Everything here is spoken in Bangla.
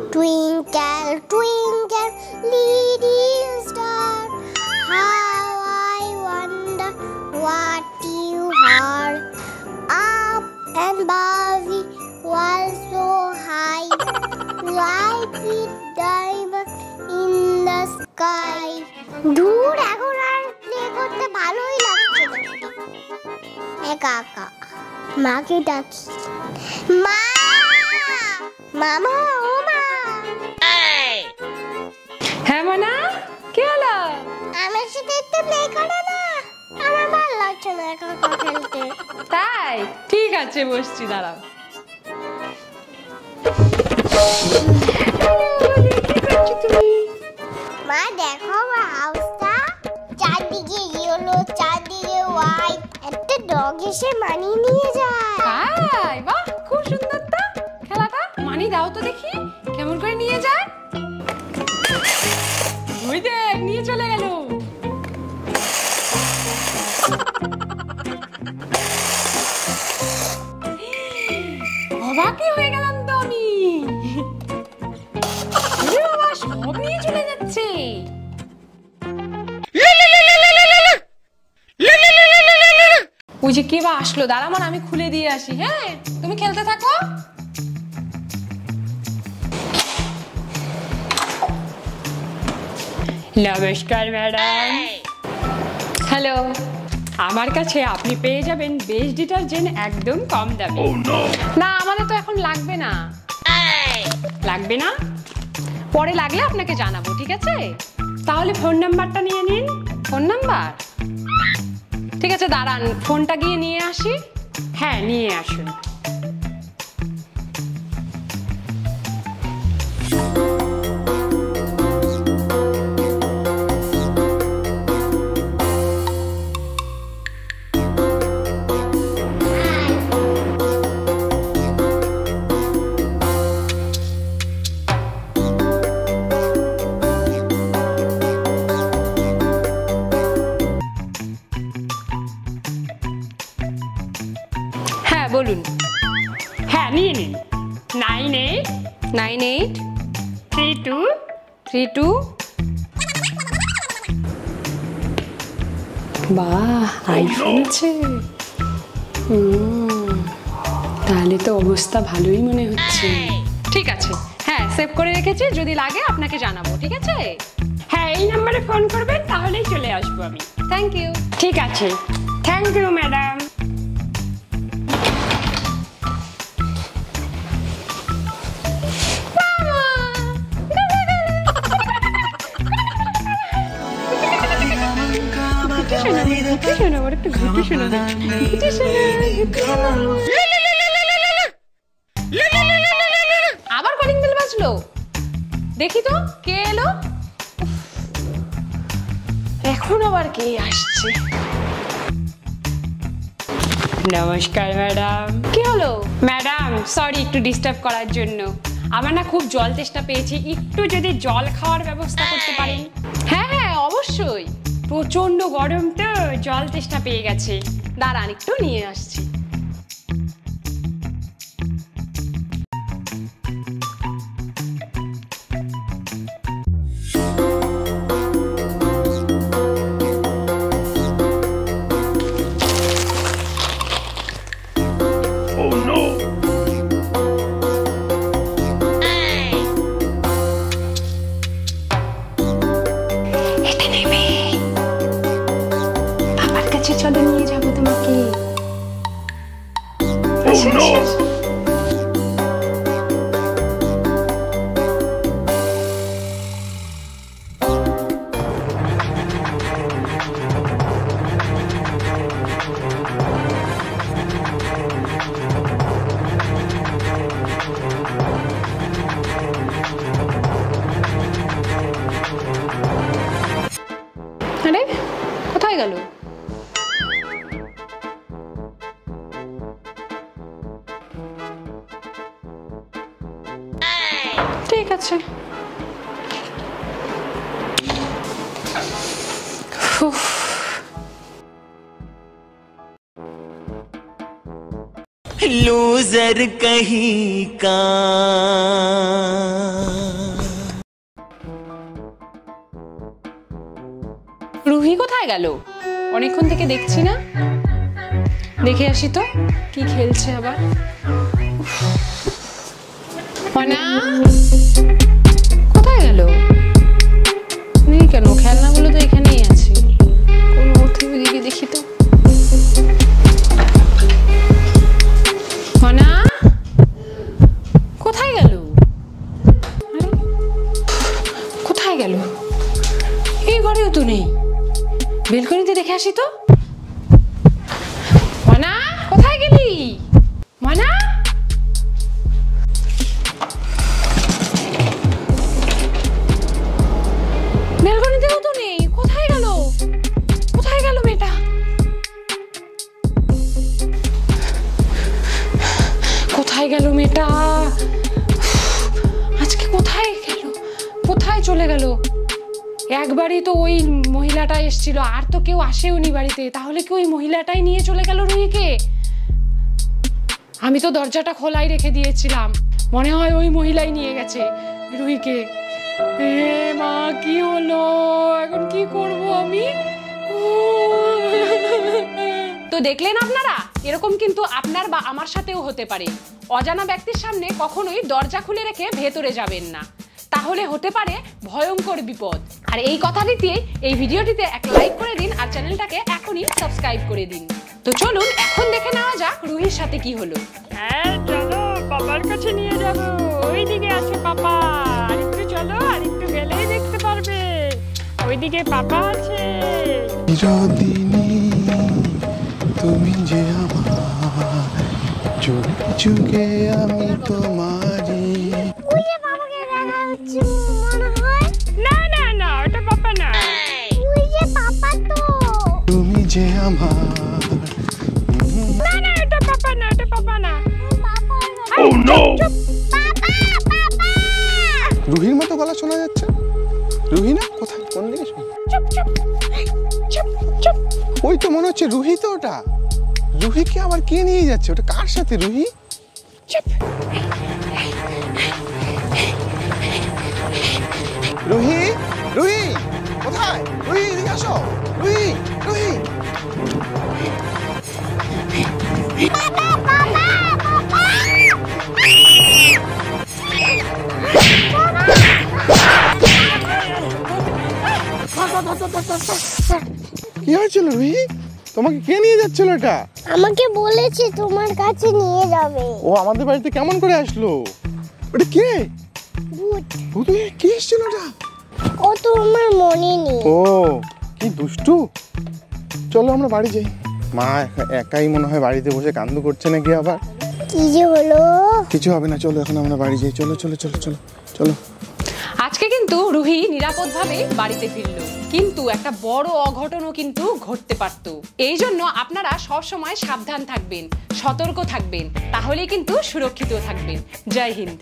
Twinkle, twinkle, little star, how I wonder what you are. Up and above the world so high, like with diamonds in the sky. দূর এখন আর প্লে করতে ভালোই লাগছে। একা একা মাকে ডাকি মা মামা আমার প্লে করে না। আমার ভালো লাগছে না একা একা খেলতে তাই? ঠিক আছে বসছি দাঁড়াও। মা দেখো হাউসটা চারদিকে ইয়েলো চারদিকে হোয়াইট একটা ডগ এসে মানিয়ে নিয়ে যায়। ওই যে কে বা আসলো? দাঁড়া আমার আমি খুলে দিয়ে আসি। হ্যাঁ তুমি খেলতে থাকো। নমস্কার ম্যাডাম। হ্যালো। আমার কাছে আপনি পেয়ে যাবেন বেশ ডিটারজেন্ট একদম কম দামে। না আমাদের তো এখন লাগবে না। লাগবে না? পরে লাগলে আপনাকে জানাব ঠিক আছে? তাহলে ফোন নাম্বারটা নিয়ে নিন। ফোন নাম্বার ঠিক আছে দাঁড়ান। ফোনটা গিয়ে নিয়ে আসি? হ্যাঁ নিয়ে আসুন। হ্যাঁ বলুন। হ্যাঁ নিয়ে নিন। Nine eight nine eight three two three two বাহ আইফোন আছে হুম, তাহলে তো অবস্থা ভালোই মনে হচ্ছে। ঠিক আছে। হ্যাঁ সেভ করে রেখেছি যদি লাগে আপনাকে জানাব ঠিক আছে? হ্যাঁ এই নাম্বারে ফোন করবেন তাহলেই চলে আসব আমি। থ্যাংক ইউ ঠিক আছে। থ্যাংক ইউ ম্যাডাম আবার কলিং বেল বাজলো? দেখি তো কে এলো? এখন আবার কে আসছে? নমস্কার ম্যাডাম। কি হলো? ম্যাডাম সরি একটু ডিস্টার্ব করার জন্য। আমার না খুব জল তেষ্টা পেয়েছি একটু যদি জল খাওয়ার ব্যবস্থা করতে পারেন। হ্যাঁ হ্যাঁ অবশ্যই। প্রচণ্ড গরম তো জল তেষ্টা পেয়ে গেছে। দাঁড়ান একটু নিয়ে আসছি। लूजर कहीं का রুহি কোথায় গেল? অনেকক্ষণ থেকে দেখছি না। দেখে আসি তো কি খেলছে আবার। কোথায় গেল? তো নেই বেলকনিতে রেখে আসি তো। মনা কোথায় গেলি? মনা বেলকনিতেও তো নেই কোথায় গেল? কোথায় গেল মেয়েটা? কোথায় গেল মেয়েটা? আজকে কোথায় গেল? কোথায় চলে গেল? একবারই তো ওই মহিলাটা এসেছিল, আর তো কেউ আসেওনি বাড়িতে, তাহলে কি ওই মহিলাটাই নিয়ে চলে গেল রুহিকে? আমি তো দরজাটা খোলাই রেখে দিয়েছিলাম, মনে হয় ওই মহিলাই নিয়ে গেছে রুহিকে। মা, কি হলো? এখন কি করব আমি? তো দেখলেন আপনারা? এরকম কিন্তু আপনার বা আমার সাথেও হতে পারে। অজানা ব্যক্তির সামনে কখনোই দরজা খুলে রেখে ভেতরে যাবেন না। তাহলে হতে পারে ভয়ঙ্কর বিপদ। আর এই কথা কথাটিতে এই ভিডিওটিতে এক লাইক করে দিন আর চ্যানেলটাকে এখনই সাবস্ক্রাইব করে দিন। তো চলুন এখন দেখে নেওয়া যাক রুহির সাথে কি হলো। হ্যাঁ চলো পাপার কাছে নিয়ে যাব। ওইদিকে আছে পাপা। আরেকটু চলো আরেকটু গেলেই দেখতে পারবে। ওইদিকে পাপা আছে। চিরদিনই তুমি যে আমার যুগে যুগে আমি তোমারই। বাবাকে দেখা হচ্ছে। যে আমার। না না ওটা পাপা না ওটা পাপা না। পাপা পাপা পাপা! রুহির মতো গলা শোনা যাচ্ছে। রুহি না? কোথায়? কোন দিকে শোনা? চুপ চুপ। চুপ চুপ। ওই তো মনে হচ্ছে রুহি তো ওটা। রুহিকে আবার কে নিয়ে যাচ্ছে? ওটা কার সাথে রুহি? রুহি? রুহি? কোথায়? রুহি এদিকে আসো। রুহি রুহি। কি হয়েছিল রুহি? তোমাকে কে নিয়ে যাচ্ছিল এটা? আমাকে বলেছে তোমার কাছে নিয়ে যাবে। ও আমাদের বাড়িতে কেমন করে আসলো? ওটা কে? ভূত। ভূত কে এসেছিল ওটা? ও তো আমার মনে নেই। ও কি দুষ্টু? চলো আমরা বাড়ি যাই। মা একাই মনে হয় বাড়িতে বসে কান্দু করছে নাকি আবার? কি যে হলো? কিছু হবে না চলো এখন আমরা বাড়ি যাই। চলো চলো চলো চলো চলো। আজকে কিন্তু রুহি নিরাপদভাবে বাড়িতে ফিরল। কিন্তু একটা বড় অঘটনও কিন্তু ঘটতে পারত। এই জন্য আপনারা সবসময় সাবধান থাকবেন সতর্ক থাকবেন তাহলেই কিন্তু সুরক্ষিত থাকবেন। জয় হিন্দ।